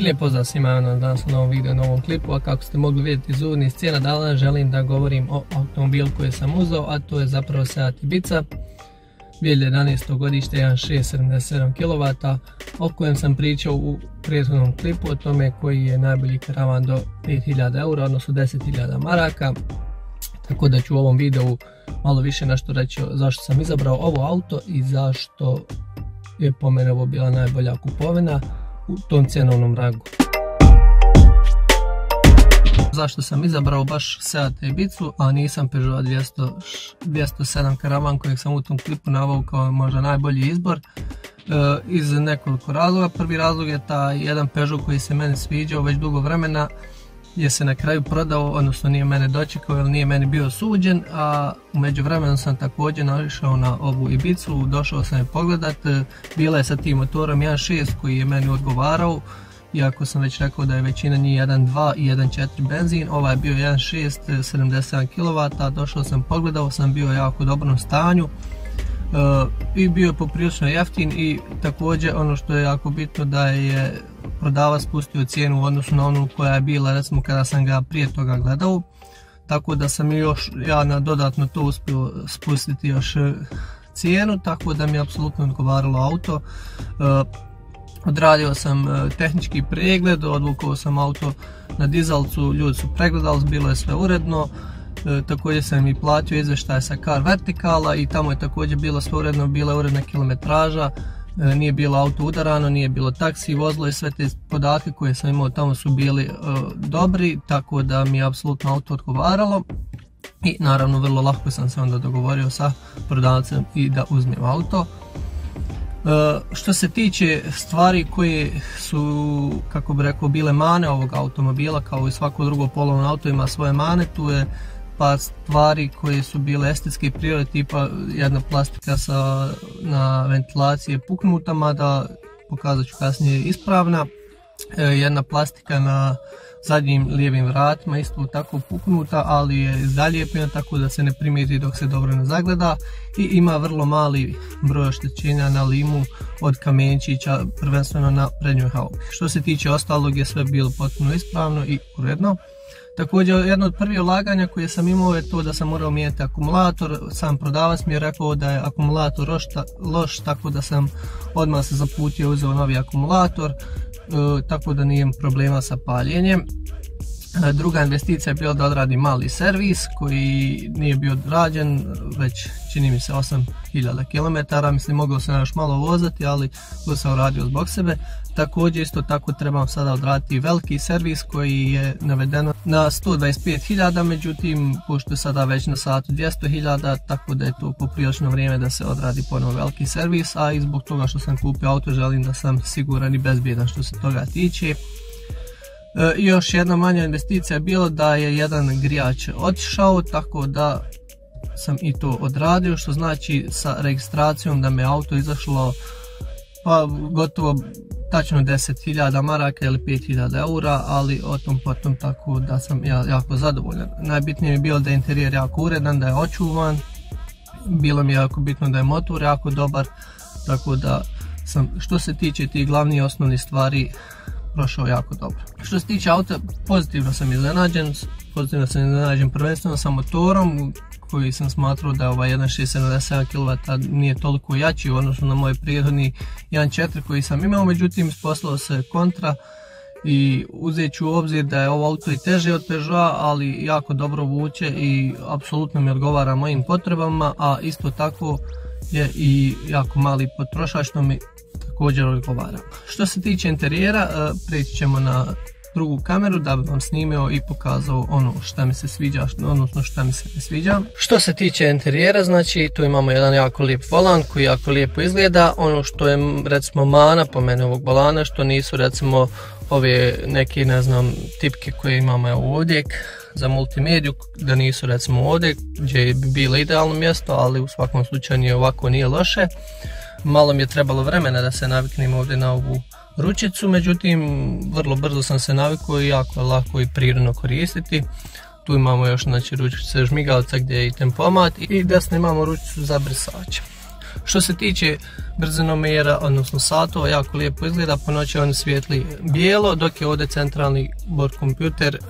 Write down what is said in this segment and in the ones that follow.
I lijep pozdrav svima ono, danas u novom videu, novom klipu, a kako ste mogli vidjeti iz uvodnih scena danas želim da govorim o automobilu koji sam uzeo, a to je zapravo Seat Ibiza 2011. godište 1677 kW, o kojem sam pričao u prethodnom klipu o tome koji je najbolji karavan do 5000 eura, odnosno 10.000 maraka. Tako da ću u ovom videu malo više nešto reći zašto sam izabrao ovo auto i zašto je po mene ovo bila najbolja kupovina u tom cjenovnom rangu. Zašto sam izabrao baš Seat Ibizu, a nisam Peugeot 200, 207 karavan kojeg sam u tom klipu navao kao možda najbolji izbor e, iz nekoliko razloga. Prvi razlog je taj jedan Peugeot koji se meni sviđao već dugo vremena je se na kraju prodao, odnosno nije mene dočekao jer nije meni bio suđen, a umeđu vremenu sam također naišao na ovu Ibicu, došao sam je pogledat, bila je sa tim motorom 1.6 koji je meni odgovarao, iako sam već rekao da je većina njih 1.2 i 1.4 benzin, ovaj je bio 1.6, 77 kW, došao sam, pogledao sam, bio jako u dobrom stanju, i bio je poprilično jeftin i također ono što je jako bitno da je prodavac spustio cijenu u odnosu na onu koja je bila recimo kada sam ga prije toga gledao. Tako da sam još ja na dodatno to uspio spustiti još e, cijenu tako da mi je apsolutno odgovaralo auto. E, odradio sam e, tehnički pregled odvukao sam auto na dizalcu ljudi su pregledali bilo je sve uredno također sam i platio izveštaj sa Car Vertikala i tamo je također bilo sve uredno, bila uredna kilometraža, e, nije bilo auto udarano, nije bilo taksi, vozilo i sve te podatke koje sam imao tamo su bili e, dobri, tako da mi je apsolutno auto odgovaralo. I naravno vrlo lako sam se onda dogovorio sa prodavcem i da uzmem auto. što se tiče stvari koje su, kako bi rekao, bile mane ovog automobila, kao i svako drugo polovno auto ima svoje mane, tu je pa stvari koje su bile estetske prirode, tipa jedna plastika sa, na ventilacije puknuta, mada pokazat ću kasnije ispravna, e, jedna plastika na zadnjim lijevim vratima isto tako puknuta, ali je zalijepljena tako da se ne primijeti dok se dobro ne zagleda i ima vrlo mali broj oštećenja na limu od kamenčića, prvenstveno na prednjoj haubi. Što se tiče ostalog je sve bilo potpuno ispravno i uredno. Također jedno od prvih ulaganja koje sam imao je to da sam morao mijenjati akumulator, sam prodavac mi je rekao da je akumulator loš, tako da sam odmah se zaputio uzeo novi akumulator, e, tako da nijem problema sa paljenjem. E, druga investicija je bila da odradim mali servis koji nije bio rađen, već čini mi se 8000 km, mislim mogao se još malo vozati, ali to sam uradio zbog sebe. Također isto tako trebam sada odraditi veliki servis koji je navedeno na 125.000, međutim pošto je sada već na satu 200.000, tako da je to poprilično vrijeme da se odradi ponovo veliki servis, a i zbog toga što sam kupio auto želim da sam siguran i bezbjedan što se toga tiče. E, još jedna manja investicija je bilo da je jedan grijač otišao, tako da sam i to odradio, što znači sa registracijom da me auto izašlo pa gotovo tačno 10.000 maraka ili 5.000 eura, ali o tom potom tako da sam ja jako zadovoljan. Najbitnije je bilo da je interijer jako uredan, da je očuvan, bilo mi je jako bitno da je motor jako dobar, tako da sam što se tiče tih glavnih osnovnih stvari prošao jako dobro. Što se tiče auta, pozitivno sam iznenađen, pozitivno sam iznenađen prvenstveno sa motorom koji sam smatrao da ovaj 1.677 kW nije toliko jači u odnosu na moj prijedhodni 1.4 koji sam imao, međutim isposlao se kontra i uzet ću u obzir da je ovo auto i teže od Peugeot, ali jako dobro vuče i apsolutno mi odgovara mojim potrebama, a isto tako je i jako mali potrošač što mi također odgovara. Što se tiče interijera, e, preći ćemo na drugu kameru da bi vam snimio i pokazao ono što mi se sviđa, odnosno što mi se ne sviđa. Što se tiče interijera, znači tu imamo jedan jako lijep volan koji jako lijepo izgleda. Ono što je recimo mana po mene ovog volana, što nisu recimo ove neke ne znam tipke koje imamo ovdje za multimediju, da nisu recimo ovdje gdje bi bilo idealno mjesto, ali u svakom slučaju ovako nije loše. Malo mi je trebalo vremena da se naviknem ovdje na ovu ručicu, međutim vrlo brzo sam se navikao i jako je lako i prirodno koristiti. Tu imamo još znači, ručice žmigalca gdje je i tempomat i desno imamo ručicu za brisač. Što se tiče brzinomera, odnosno satova, jako lijepo izgleda, po noći on svijetli bijelo, dok je ovdje centralni bord kompjuter e,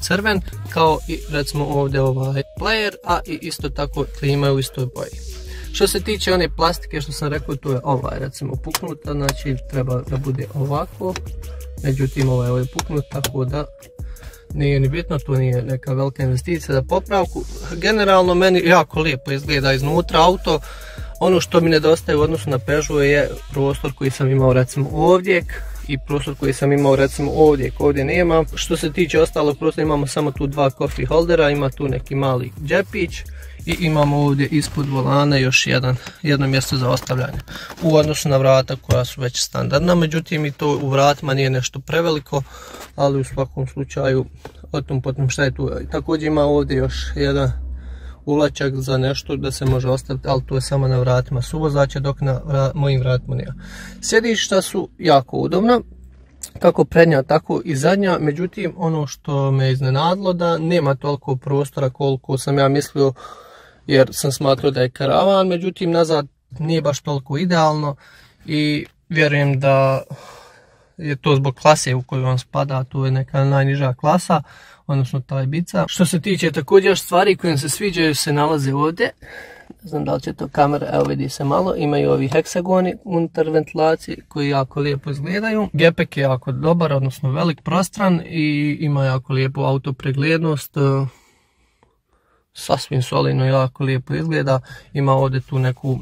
crven, kao i recimo ovdje ovaj player, a i isto tako klima u istoj boji. Što se tiče one plastike što sam rekao, tu je ovaj recimo puknuta, znači treba da bude ovako, međutim ovaj je puknut, tako da nije ni bitno, tu nije neka velika investicija za popravku. Generalno meni jako lijepo izgleda iznutra auto, ono što mi nedostaje u odnosu na Peugeot je prostor koji sam imao recimo ovdje i prostor koji sam imao recimo ovdje, ovdje nema. Što se tiče ostalog prostora imamo samo tu dva coffee holdera, ima tu neki mali džepić i imamo ovdje ispod volana još jedan, jedno mjesto za ostavljanje u odnosu na vrata koja su već standardna, međutim i to u vratima nije nešto preveliko, ali u svakom slučaju o tom potom šta je tu. Također ima ovdje još jedan ulačak za nešto da se može ostaviti, ali to je samo na vratima suvozača, dok na mojim vratima nema. Sjedišta su jako udobna, kako prednja, tako i zadnja, međutim ono što me iznenadilo da nema toliko prostora koliko sam ja mislio jer sam smatrao da je karavan, međutim nazad nije baš toliko idealno i vjerujem da je to zbog klase u koju on spada, to je neka najniža klasa, odnosno ta bica. Što se tiče također stvari koje se sviđaju se nalaze ovdje, ne znam da li će to kamera, evo vidi se malo, imaju ovi heksagoni unutar ventilacije koji jako lijepo izgledaju. Gepek je jako dobar, odnosno velik prostran i ima jako lijepu autopreglednost, sasvim solidno jako lijepo izgleda. Ima ovdje tu neku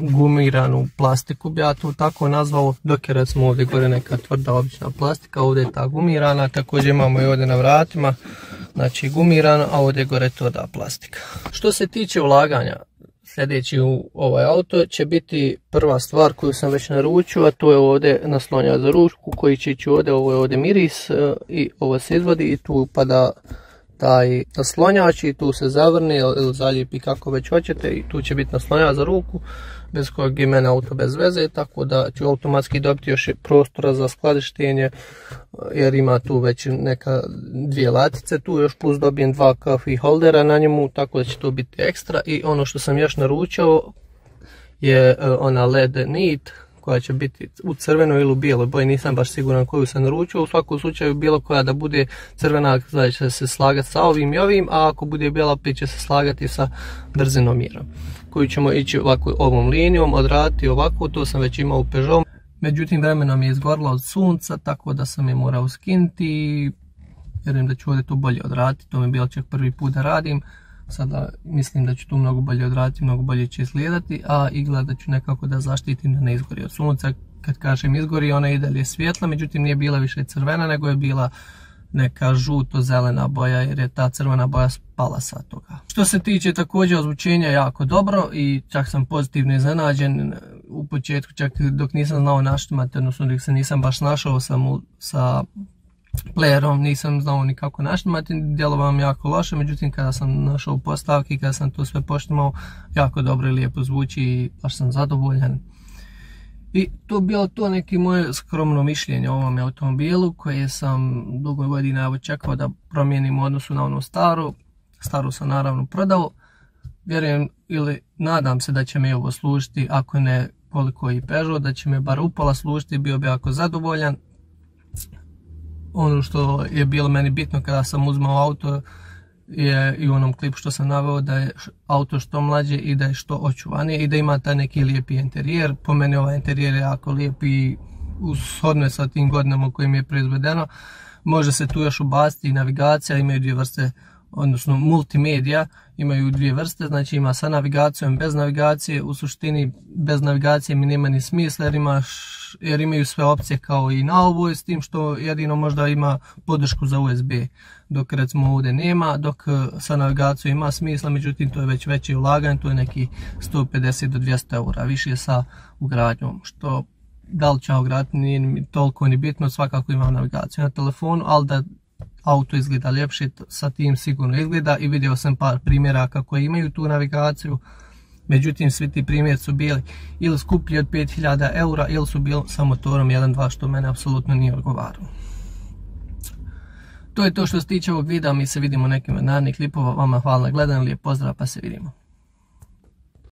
gumiranu plastiku bi ja to tako nazvao, dok je recimo ovdje gore neka tvrda obična plastika, ovdje je ta gumirana, također imamo i ovdje na vratima, znači gumirana, a ovdje gore tvrda plastika. Što se tiče ulaganja, sljedeći u ovaj auto će biti prva stvar koju sam već naručio, a to je ovdje naslonja za ručku koji će ići ovdje, ovo je ovdje miris e, i ovo se izvodi i tu upada taj naslonjač i tu se zavrne ili zaljepi kako već hoćete i tu će biti naslonjač za ruku bez kojeg je mene auto bez veze, tako da ću automatski dobiti još prostora za skladištenje jer ima tu već neka dvije latice, tu još plus dobijem dva coffee holdera na njemu, tako da će to biti ekstra. I ono što sam još naručio je e, ona LED nit koja će biti u crvenoj ili u bijeloj boji, nisam baš siguran koju sam naručio, u svakom slučaju bilo koja da bude crvena znači će se slagati sa ovim i ovim, a ako bude bijela opet će se slagati sa brzinom mira koju ćemo ići ovako ovom linijom, odraditi ovako, to sam već imao u Peugeot. Međutim, vremenom je izgorila od sunca, tako da sam je morao skinuti i vjerujem da ću ovdje to bolje odraditi, to mi je bilo čak prvi put da radim. Sada mislim da ću tu mnogo bolje odraditi, mnogo bolje će izgledati, a i da ću nekako da zaštitim da ne izgori od sunca. Kad kažem izgori, ona je i dalje svjetla, međutim nije bila više crvena, nego je bila neka žuto-zelena boja jer je ta crvena boja spala sa toga. Što se tiče također ozvučenja jako dobro i čak sam pozitivno iznenađen u početku čak dok nisam znao naštimati, odnosno dok se nisam baš našao sam sa playerom nisam znao ni kako naštimati, djelovao mi jako loše, međutim kada sam našao postavki, kada sam to sve poštimao, jako dobro i lijepo zvuči i baš sam zadovoljan. I to bilo to neki moje skromno mišljenje o ovom automobilu koje sam dugo godina očekao da promijenim odnosu na onu staru. Staru sam naravno prodao. Vjerujem ili nadam se da će me ovo služiti, ako ne koliko i Peugeot, da će me bar upola služiti, bio bi jako zadovoljan ono što je bilo meni bitno kada sam uzmao auto je i u onom klipu što sam naveo da je auto što mlađe i da je što očuvanije i da ima taj neki lijepi interijer. Po meni ovaj interijer je jako lijep i ushodno je sa tim godinama kojim je proizvedeno. Može se tu još ubaciti i navigacija, imaju dvije vrste odnosno multimedija, imaju dvije vrste, znači ima sa navigacijom, bez navigacije, u suštini bez navigacije mi nema ni smisla jer, imaš, jer imaju sve opcije kao i na ovoj, s tim što jedino možda ima podršku za USB, dok recimo ovdje nema, dok e, sa navigacijom ima smisla, međutim to je već veći ulaganje, to je neki 150 do 200 eura, više sa ugradnjom, što da li će ugraditi nije mi toliko ni bitno, svakako imam navigaciju na telefonu, ali da auto izgleda ljepše, sa tim sigurno izgleda i vidio sam par primjera kako imaju tu navigaciju. Međutim, svi ti primjeri su bili ili skuplji od 5000 eura ili su bili sa motorom 1.2 što mene apsolutno nije odgovaralo. To je to što se tiče ovog videa, mi se vidimo nekim od narednih klipova, vama hvala na gledanju, lijep pozdrav pa se vidimo.